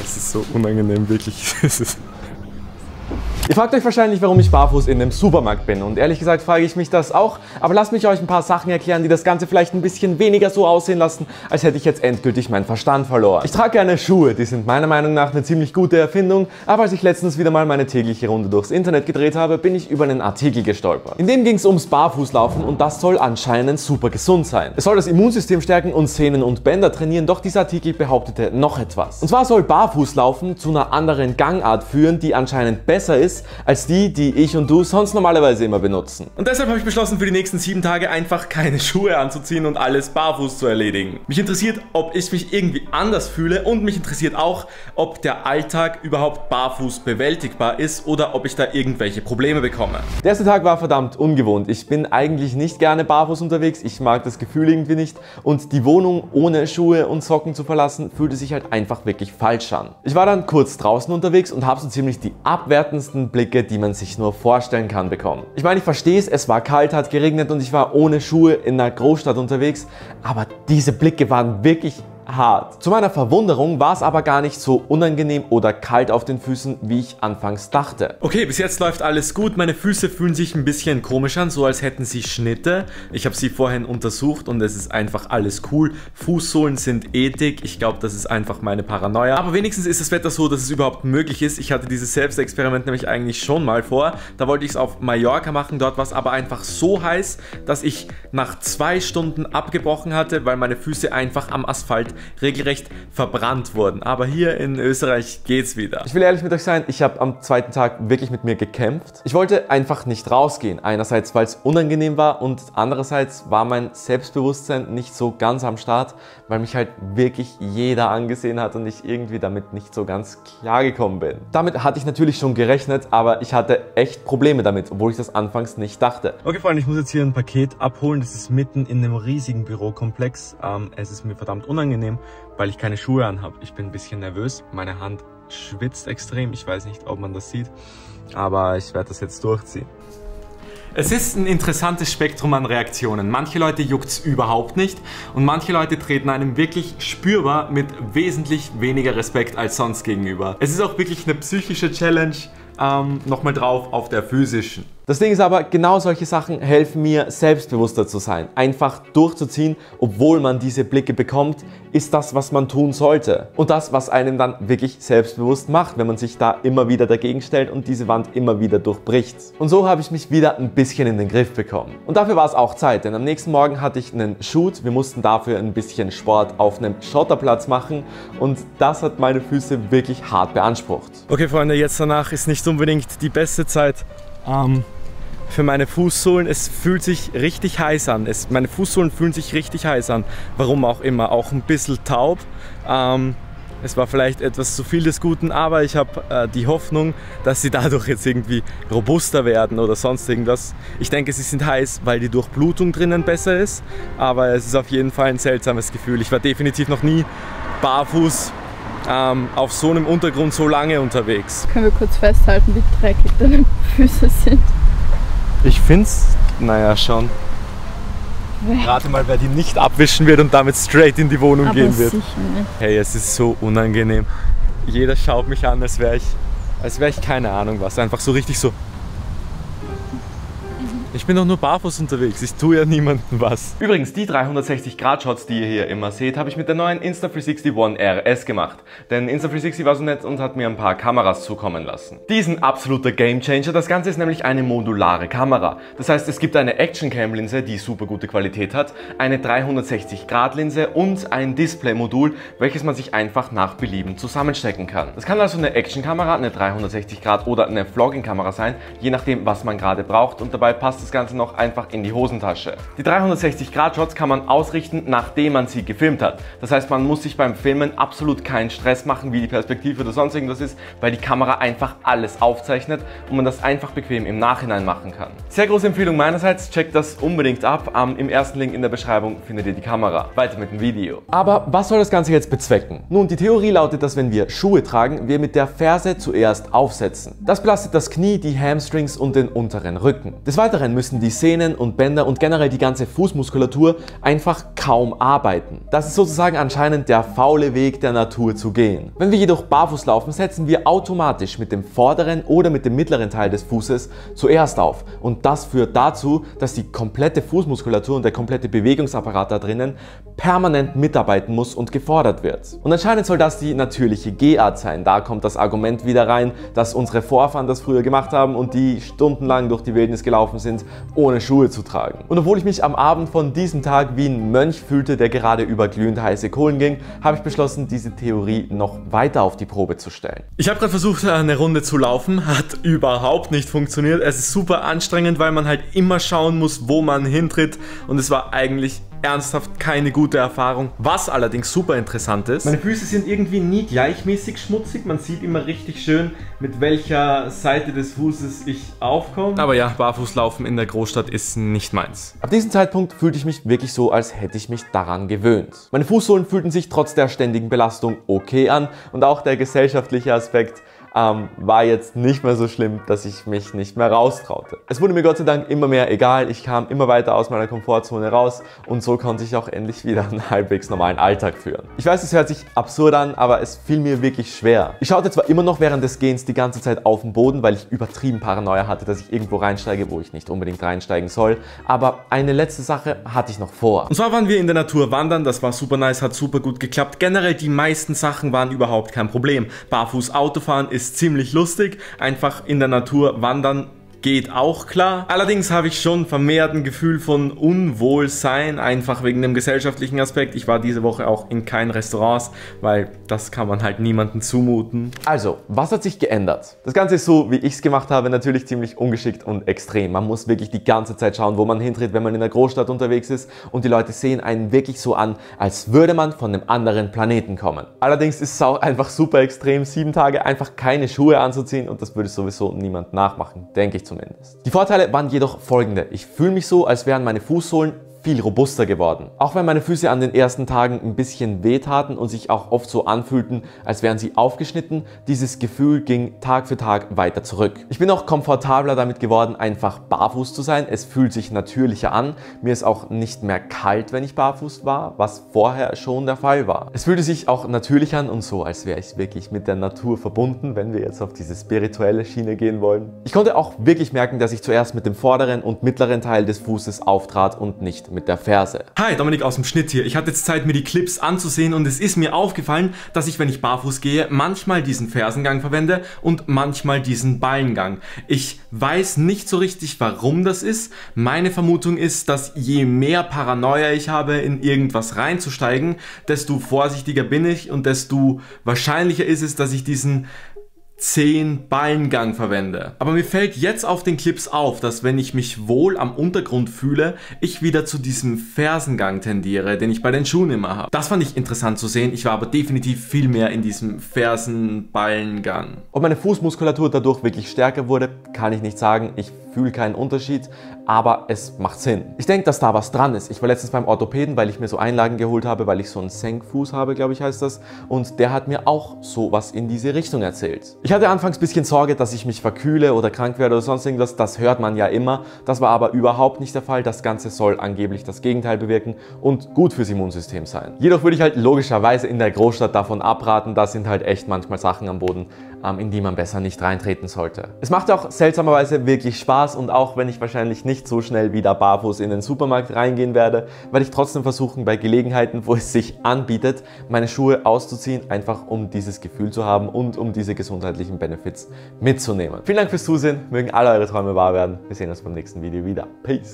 Das ist so unangenehm, wirklich. Ihr fragt euch wahrscheinlich, warum ich barfuß in einem Supermarkt bin. Und ehrlich gesagt frage ich mich das auch. Aber lasst mich euch ein paar Sachen erklären, die das Ganze vielleicht ein bisschen weniger so aussehen lassen, als hätte ich jetzt endgültig meinen Verstand verloren. Ich trage gerne Schuhe, die sind meiner Meinung nach eine ziemlich gute Erfindung. Aber als ich letztens wieder mal meine tägliche Runde durchs Internet gedreht habe, bin ich über einen Artikel gestolpert. In dem ging es ums Barfußlaufen und das soll anscheinend super gesund sein. Es soll das Immunsystem stärken und Sehnen und Bänder trainieren, doch dieser Artikel behauptete noch etwas. Und zwar soll Barfußlaufen zu einer anderen Gangart führen, die anscheinend besser ist als die, die ich und du sonst normalerweise immer benutzen. Und deshalb habe ich beschlossen, für die nächsten sieben Tage einfach keine Schuhe anzuziehen und alles barfuß zu erledigen. Mich interessiert, ob ich mich irgendwie anders fühle und mich interessiert auch, ob der Alltag überhaupt barfuß bewältigbar ist oder ob ich da irgendwelche Probleme bekomme. Der erste Tag war verdammt ungewohnt. Ich bin eigentlich nicht gerne barfuß unterwegs. Ich mag das Gefühl irgendwie nicht. Und die Wohnung ohne Schuhe und Socken zu verlassen, fühlte sich halt einfach wirklich falsch an. Ich war dann kurz draußen unterwegs und habe so ziemlich die abwertendsten Blicke, die man sich nur vorstellen kann, bekommen. Ich meine, ich verstehe es, es war kalt, hat geregnet und ich war ohne Schuhe in einer Großstadt unterwegs, aber diese Blicke waren wirklich hart. Zu meiner Verwunderung war es aber gar nicht so unangenehm oder kalt auf den Füßen, wie ich anfangs dachte. Okay, bis jetzt läuft alles gut. Meine Füße fühlen sich ein bisschen komisch an, so als hätten sie Schnitte. Ich habe sie vorhin untersucht und es ist einfach alles cool. Fußsohlen sind ethik. Ich glaube, das ist einfach meine Paranoia. Aber wenigstens ist das Wetter so, dass es überhaupt möglich ist. Ich hatte dieses Selbstexperiment nämlich eigentlich schon mal vor. Da wollte ich es auf Mallorca machen. Dort war es aber einfach so heiß, dass ich nach zwei Stunden abgebrochen hatte, weil meine Füße einfach am Asphalt regelrecht verbrannt wurden. Aber hier in Österreich geht's wieder. Ich will ehrlich mit euch sein, ich habe am zweiten Tag wirklich mit mir gekämpft. Ich wollte einfach nicht rausgehen. Einerseits, weil es unangenehm war und andererseits war mein Selbstbewusstsein nicht so ganz am Start, weil mich halt wirklich jeder angesehen hat und ich irgendwie damit nicht so ganz klar gekommen bin. Damit hatte ich natürlich schon gerechnet, aber ich hatte echt Probleme damit, obwohl ich das anfangs nicht dachte. Okay, Freunde, ich muss jetzt hier ein Paket abholen. Das ist mitten in einem riesigen Bürokomplex. Ähm, es ist mir verdammt unangenehm nehmen, weil ich keine Schuhe anhabe. Ich bin ein bisschen nervös. Meine Hand schwitzt extrem. Ich weiß nicht, ob man das sieht, aber ich werde das jetzt durchziehen. Es ist ein interessantes Spektrum an Reaktionen. Manche Leute juckt es überhaupt nicht und manche Leute treten einem wirklich spürbar mit wesentlich weniger Respekt als sonst gegenüber. Es ist auch wirklich eine psychische Challenge, ähm, nochmal drauf auf der physischen. Das Ding ist aber, genau solche Sachen helfen mir, selbstbewusster zu sein. Einfach durchzuziehen, obwohl man diese Blicke bekommt, ist das, was man tun sollte. Und das, was einen dann wirklich selbstbewusst macht, wenn man sich da immer wieder dagegen stellt und diese Wand immer wieder durchbricht. Und so habe ich mich wieder ein bisschen in den Griff bekommen. Und dafür war es auch Zeit, denn am nächsten Morgen hatte ich einen Shoot. Wir mussten dafür ein bisschen Sport auf einem Schotterplatz machen und das hat meine Füße wirklich hart beansprucht. Okay Freunde, jetzt danach ist nicht unbedingt die beste Zeit. Ähm für meine Fußsohlen. Es fühlt sich richtig heiß an. Es, meine Fußsohlen fühlen sich richtig heiß an. Warum auch immer. Auch ein bisschen taub. Ähm, es war vielleicht etwas zu viel des Guten, aber ich habe äh, die Hoffnung, dass sie dadurch jetzt irgendwie robuster werden oder sonst irgendwas. Ich denke, sie sind heiß, weil die Durchblutung drinnen besser ist, aber es ist auf jeden Fall ein seltsames Gefühl. Ich war definitiv noch nie barfuß ähm, auf so einem Untergrund so lange unterwegs. Können wir kurz festhalten, wie dreckig deine Füße sind? Ich find's, naja, schon. Rate mal, wer die nicht abwischen wird und damit straight in die Wohnung Aber gehen wird. Sicher nicht. Hey, es ist so unangenehm. Jeder schaut mich an, als wäre ich, als wäre ich keine Ahnung was. Einfach so richtig so. Ich bin doch nur barfuß unterwegs, ich tue ja niemandem was. Übrigens, die 360-Grad-Shots, die ihr hier immer seht, habe ich mit der neuen Insta360 One RS gemacht. Denn Insta360 war so nett und hat mir ein paar Kameras zukommen lassen. Die sind absoluter Gamechanger. Das Ganze ist nämlich eine modulare Kamera. Das heißt, es gibt eine Action-Cam-Linse, die super gute Qualität hat, eine 360-Grad-Linse und ein Display-Modul, welches man sich einfach nach Belieben zusammenstecken kann. Das kann also eine Action-Kamera, eine 360-Grad oder eine Vlogging-Kamera sein, je nachdem, was man gerade braucht und dabei passt das Ganze noch einfach in die Hosentasche. Die 360-Grad-Shots kann man ausrichten, nachdem man sie gefilmt hat. Das heißt, man muss sich beim Filmen absolut keinen Stress machen, wie die Perspektive oder sonst irgendwas ist, weil die Kamera einfach alles aufzeichnet und man das einfach bequem im Nachhinein machen kann. Sehr große Empfehlung meinerseits, checkt das unbedingt ab. Ähm, Im ersten Link in der Beschreibung findet ihr die Kamera. Weiter mit dem Video. Aber was soll das Ganze jetzt bezwecken? Nun, die Theorie lautet, dass wenn wir Schuhe tragen, wir mit der Ferse zuerst aufsetzen. Das belastet das Knie, die Hamstrings und den unteren Rücken. Des Weiteren Nachhinein müssen die Sehnen und Bänder und generell die ganze Fußmuskulatur einfach kaum arbeiten. Das ist sozusagen anscheinend der faule Weg der Natur zu gehen. Wenn wir jedoch barfuß laufen, setzen wir automatisch mit dem vorderen oder mit dem mittleren Teil des Fußes zuerst auf. Und das führt dazu, dass die komplette Fußmuskulatur und der komplette Bewegungsapparat da drinnen permanent mitarbeiten muss und gefordert wird. Und anscheinend soll das die natürliche Gehart sein. Da kommt das Argument wieder rein, dass unsere Vorfahren das früher gemacht haben und die stundenlang durch die Wildnis gelaufen sind, ohne Schuhe zu tragen. Und obwohl ich mich am Abend von diesem Tag wie ein Mönch fühlte, der gerade über glühend heiße Kohlen ging, habe ich beschlossen, diese Theorie noch weiter auf die Probe zu stellen. Ich habe gerade versucht, eine Runde zu laufen, hat überhaupt nicht funktioniert. Es ist super anstrengend, weil man halt immer schauen muss, wo man hintritt und es war eigentlich ernsthaft keine gute Erfahrung. Was allerdings super interessant ist. Meine Füße sind irgendwie nie gleichmäßig schmutzig. Man sieht immer richtig schön, mit welcher Seite des Fußes ich aufkomme. Aber ja, Barfußlaufen in der Großstadt ist nicht meins. Ab diesem Zeitpunkt fühlte ich mich wirklich so, als hätte ich mich daran gewöhnt. Meine Fußsohlen fühlten sich trotz der ständigen Belastung okay an und auch der gesellschaftliche Aspekt ähm, war jetzt nicht mehr so schlimm, dass ich mich nicht mehr raustraute. Es wurde mir Gott sei Dank immer mehr egal, ich kam immer weiter aus meiner Komfortzone raus und so konnte ich auch endlich wieder einen halbwegs normalen Alltag führen. Ich weiß, es hört sich absurd an, aber es fiel mir wirklich schwer. Ich schaute zwar immer noch während des Gehens die ganze Zeit auf den Boden, weil ich übertrieben Paranoia hatte, dass ich irgendwo reinsteige, wo ich nicht unbedingt reinsteigen soll, aber eine letzte Sache hatte ich noch vor. Und zwar waren wir in der Natur wandern, das war super nice, hat super gut geklappt. Generell die meisten Sachen waren überhaupt kein Problem. Barfuß Autofahren ist ist ziemlich lustig. Einfach in der Natur wandern geht auch klar. Allerdings habe ich schon vermehrt ein Gefühl von Unwohlsein, einfach wegen dem gesellschaftlichen Aspekt. Ich war diese Woche auch in keinen Restaurants, weil das kann man halt niemandem zumuten. Also, was hat sich geändert? Das Ganze ist so, wie ich es gemacht habe, natürlich ziemlich ungeschickt und extrem. Man muss wirklich die ganze Zeit schauen, wo man hintritt, wenn man in der Großstadt unterwegs ist und die Leute sehen einen wirklich so an, als würde man von einem anderen Planeten kommen. Allerdings ist es auch einfach super extrem, sieben Tage einfach keine Schuhe anzuziehen und das würde sowieso niemand nachmachen, denke ich zumindest. Die Vorteile waren jedoch folgende. Ich fühle mich so, als wären meine Fußsohlen viel robuster geworden. Auch wenn meine Füße an den ersten Tagen ein bisschen wehtaten und sich auch oft so anfühlten, als wären sie aufgeschnitten, dieses Gefühl ging Tag für Tag weiter zurück. Ich bin auch komfortabler damit geworden, einfach barfuß zu sein. Es fühlt sich natürlicher an. Mir ist auch nicht mehr kalt, wenn ich barfuß war, was vorher schon der Fall war. Es fühlte sich auch natürlich an und so, als wäre ich wirklich mit der Natur verbunden, wenn wir jetzt auf diese spirituelle Schiene gehen wollen. Ich konnte auch wirklich merken, dass ich zuerst mit dem vorderen und mittleren Teil des Fußes auftrat und nicht mit der Ferse. Hi, Dominik aus dem Schnitt hier. Ich hatte jetzt Zeit, mir die Clips anzusehen und es ist mir aufgefallen, dass ich, wenn ich barfuß gehe, manchmal diesen Fersengang verwende und manchmal diesen Ballengang. Ich weiß nicht so richtig, warum das ist. Meine Vermutung ist, dass je mehr Paranoia ich habe, in irgendwas reinzusteigen, desto vorsichtiger bin ich und desto wahrscheinlicher ist es, dass ich diesen 10 Ballengang verwende. Aber mir fällt jetzt auf den Clips auf, dass wenn ich mich wohl am Untergrund fühle, ich wieder zu diesem Fersengang tendiere, den ich bei den Schuhen immer habe. Das fand ich interessant zu sehen. Ich war aber definitiv viel mehr in diesem Fersenballengang. Ob meine Fußmuskulatur dadurch wirklich stärker wurde, kann ich nicht sagen. Ich fühle keinen Unterschied, aber es macht Sinn. Ich denke, dass da was dran ist. Ich war letztens beim Orthopäden, weil ich mir so Einlagen geholt habe, weil ich so einen Senkfuß habe, glaube ich heißt das. Und der hat mir auch so was in diese Richtung erzählt. Ich hatte anfangs ein bisschen Sorge, dass ich mich verkühle oder krank werde oder sonst irgendwas. Das hört man ja immer. Das war aber überhaupt nicht der Fall. Das Ganze soll angeblich das Gegenteil bewirken und gut fürs Immunsystem sein. Jedoch würde ich halt logischerweise in der Großstadt davon abraten. Da sind halt echt manchmal Sachen am Boden, in die man besser nicht reintreten sollte. Es macht auch seltsamerweise wirklich Spaß und auch wenn ich wahrscheinlich nicht so schnell wieder barfuß in den Supermarkt reingehen werde, werde ich trotzdem versuchen, bei Gelegenheiten, wo es sich anbietet, meine Schuhe auszuziehen, einfach um dieses Gefühl zu haben und um diese gesundheitlichen Benefits mitzunehmen. Vielen Dank fürs Zusehen, mögen alle eure Träume wahr werden. Wir sehen uns beim nächsten Video wieder. Peace!